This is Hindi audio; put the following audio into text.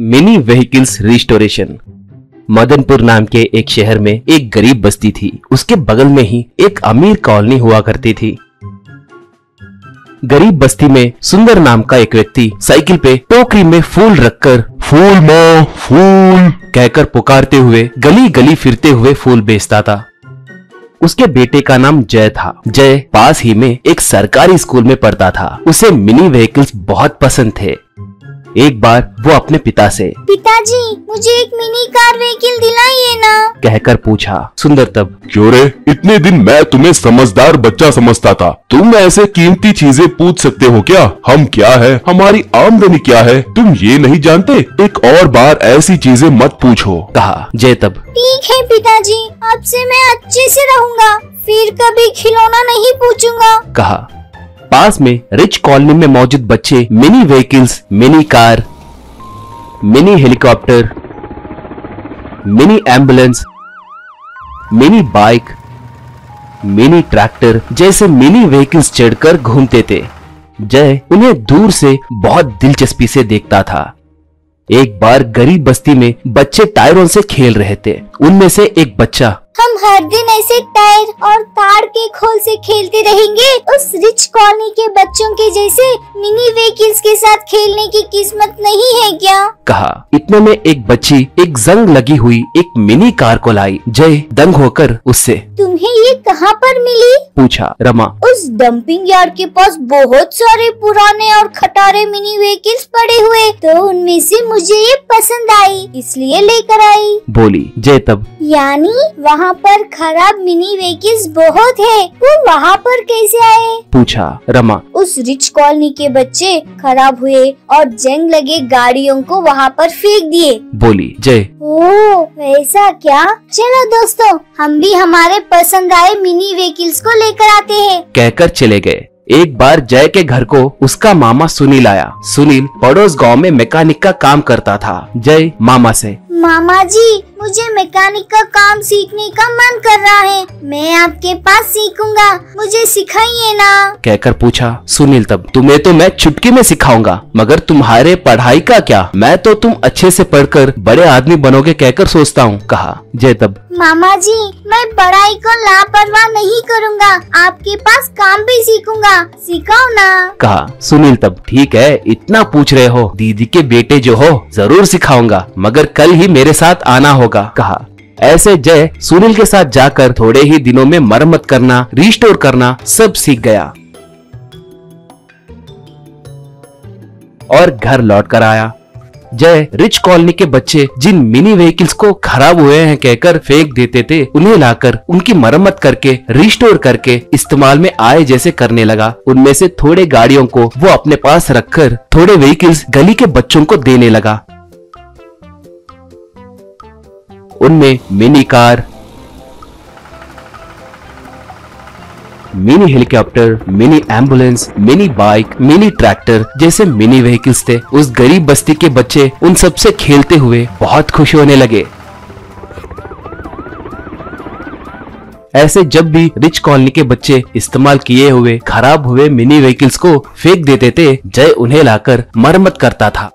Mini vehicles restoration. मदनपुर नाम के एक शहर में एक गरीब बस्ती थी। उसके बगल में ही एक अमीर कॉलोनी हुआ करती थी। गरीब बस्ती में सुंदर नाम का एक व्यक्ति साइकिल पे टोकरी में फूल रखकर फूल माँ, फूल कहकर पुकारते हुए गली गली फिरते हुए फूल बेचता था। उसके बेटे का नाम जय था। जय पास ही में एक सरकारी स्कूल में पढ़ता था। उसे मिनी व्हीकल्स बहुत पसंद थे। एक बार वो अपने पिता से पिताजी मुझे एक मिनी कार व्हीकल दिलाइए ना। कहकर पूछा सुंदर तब क्यों रे? इतने दिन मैं तुम्हें समझदार बच्चा समझता था। तुम ऐसे कीमती चीज़ें पूछ सकते हो क्या? हम क्या है? हमारी आमदनी क्या है? तुम ये नहीं जानते? एक और बार ऐसी चीज़ें मत पूछो। कहा जय तब। ठीक है पिताजी अब से मैं अच्छे से रहूँगा। फिर कभी खिलौना नहीं पूछूँगा। कहा पास में रिच कॉलोनी में मौजूद बच्चे mini vehicles mini car mini helicopter mini ambulance mini bike mini tractor जैसे मिनी व्हीकल्स चढ़कर घूमते थे। जय उन्हें दूर से बहुत दिलचस्पी से देखता था। एक बार गरीब बस्ती में बच्चे टायरों से खेल रहे थे। उनमें से एक बच्चा हम हर दिन ऐसे टायर और तार के खोल से खेलते रहेंगे। उस रिच कॉलोनी के बच्चों के जैसे मिनी व्हीकल्स के साथ खेलने की किस्मत नहीं है क्या? कहा इतने में एक बच्ची एक जंग लगी हुई एक मिनी कार को लाई। जय दंग होकर उससे। तुम्हें ये कहाँ पर मिली? पूछा रमा। उस डंपिंग यार्ड के पास बहुत सारे पुराने और खटारे मिनी व्हीकल्स पड़े हुए तो उनमें से मुझे ये पसंद आई इसलिए लेकर आई। बोली जय तब। यानी वहाँ पर खराब मिनी व्हीकल्स बहुत है। वो वहाँ पर कैसे आए? पूछा रमा। उस रिच कॉलोनी के बच्चे खराब हुए और जंग लगे गाड़ियों को वहाँ पर फेंक दिए। बोली जय। ओ वैसा क्या? चलो दोस्तों हम भी हमारे पसंद आए मिनी व्हीकल्स को लेकर आते हैं। कहकर चले गए। एक बार जय के घर को उसका मामा सुनील आया। सुनील पड़ोस गाँव में मैकेनिक का काम करता था। जय मामा से। मामा जी मुझे मैकेनिक का काम सीखने का मन कर रहा है। मैं आपके पास सीखूँगा। मुझे सिखाइए ना। कहकर पूछा सुनील तब तुम्हें तो मैं चुटकी में सिखाऊँगा मगर तुम्हारे पढ़ाई का क्या? मैं तो तुम अच्छे से पढ़कर बड़े आदमी बनोगे कहकर सोचता हूँ कहा जय तब। मामा जी मैं पढ़ाई को लापरवाह नहीं करूँगा। आपके पास काम भी सीखूँगा। सिखाओ ना। कहा सुनील तब ठीक है इतना पूछ रहे हो। दीदी के बेटे जो हो ज़रूर सिखाऊँगा मगर कल ही मेरे साथ आना होगा, कहा। ऐसे जय सुनील के साथ जाकर थोड़े ही दिनों में मरम्मत करना रिस्टोर करना सब सीख गया। और घर लौट कर आया। जय रिच कॉलोनी के बच्चे जिन मिनी व्हीकल्स को खराब हुए हैं कहकर फेंक देते थे, उन्हें लाकर उनकी मरम्मत करके रिस्टोर करके इस्तेमाल में आए जैसे करने लगा। उनमें से थोड़े गाड़ियों को वो अपने पास रखकर थोड़े व्हीकल्स गली के बच्चों को देने लगा। उनमें mini car, mini helicopter, mini ambulance, mini bike, mini tractor जैसे मिनी व्हीकल्स थे। उस गरीब बस्ती के बच्चे उन सबसे खेलते हुए बहुत खुश होने लगे। ऐसे जब भी रिच कॉलोनी के बच्चे इस्तेमाल किए हुए, खराब हुए मिनी व्हीकल्स को फेंक देते थे, जय उन्हें लाकर मरम्मत करता था।